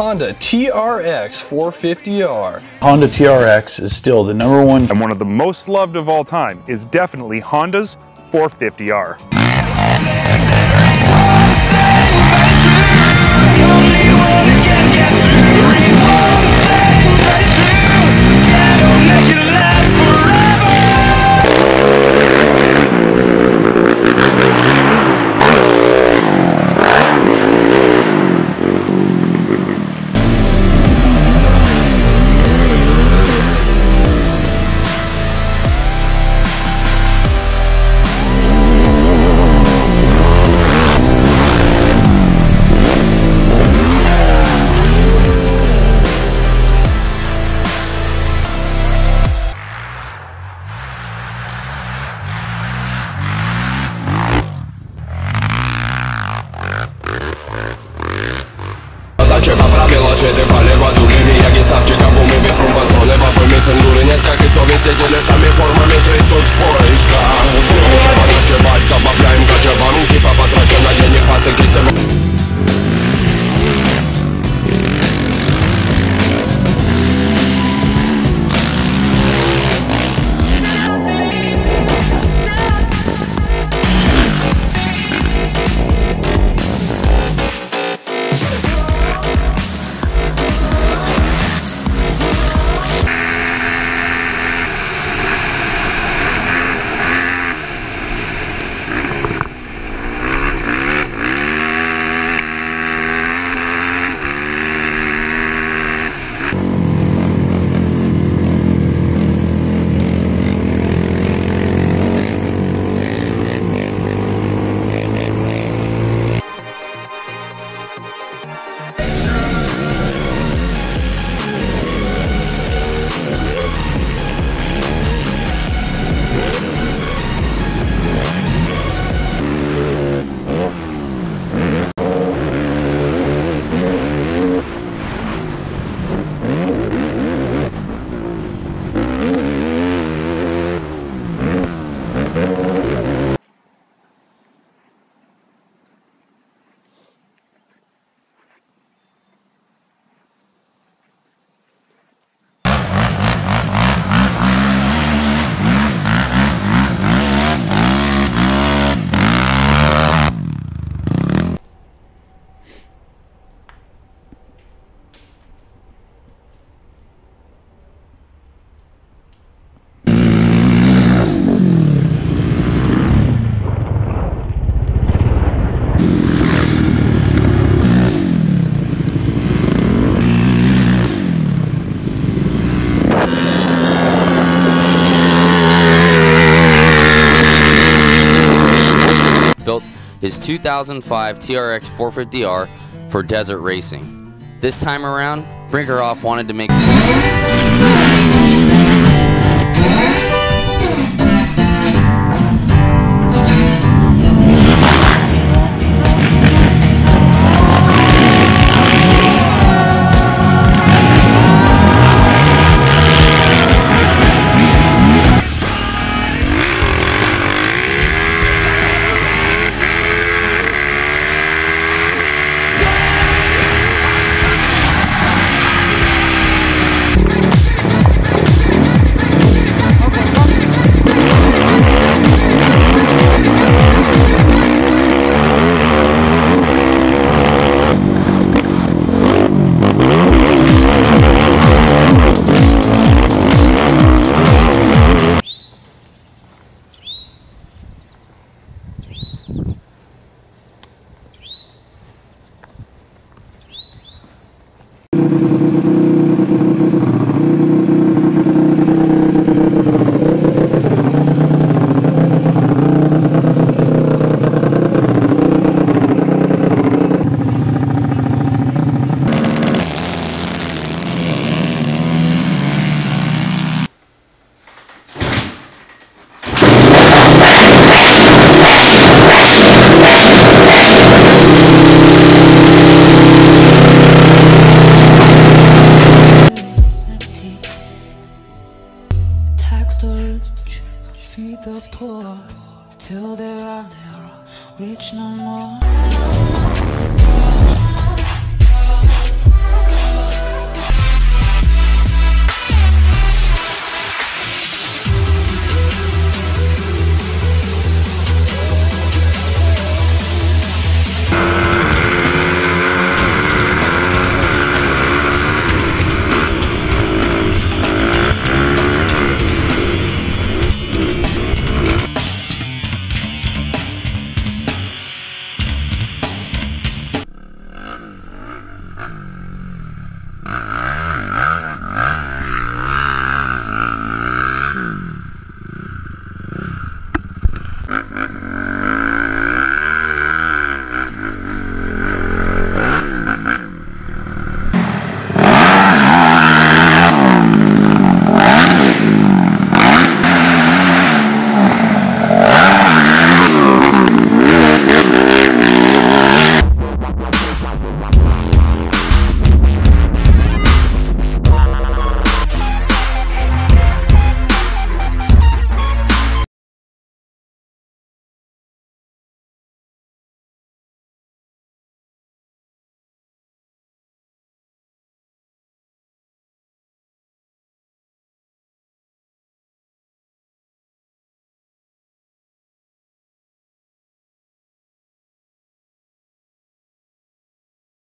Honda TRX 450R. Honda TRX is still the number one And one of the most loved of all time is definitely Honda's 450R. Trzeba prawiła, kiedy palewa dłużymi Jak jest stawcie kampą, mówię kombatone Wapy mi cenzurę, nie tak i sobie Tyle samej formy built his 2005 TRX 450R for desert racing. This time around, Brinkerhoff wanted to make feed the poor, till they are never rich no more.